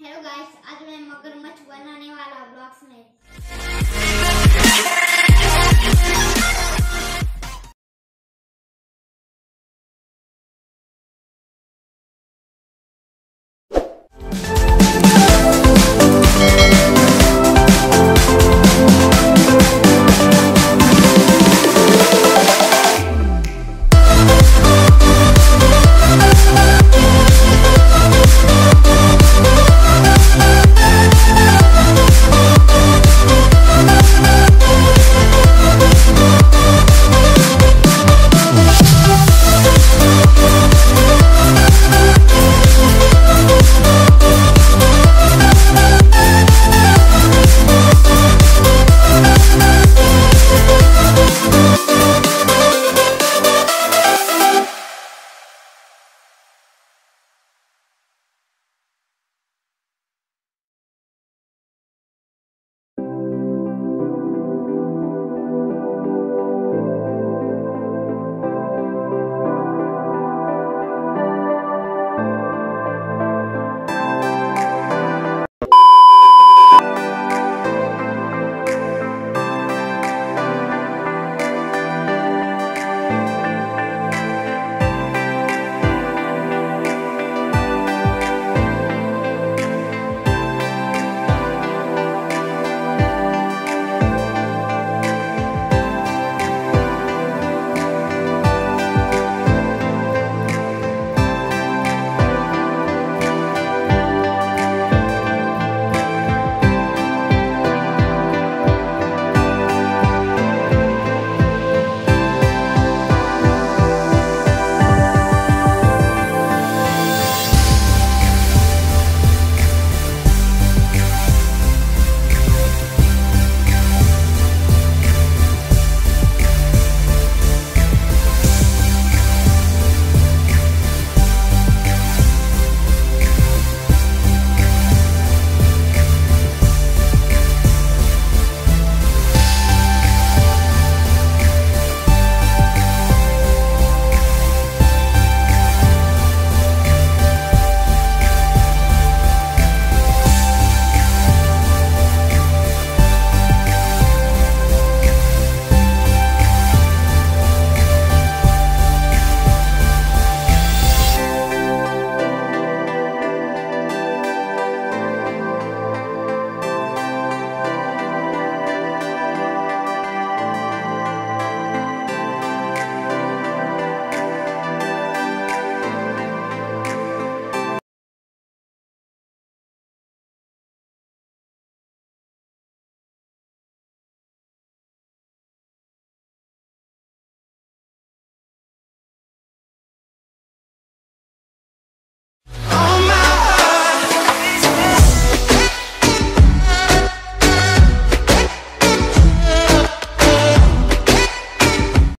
hello guys आज मैं मगरमच्छ बनाने वाला ब्लॉग्स में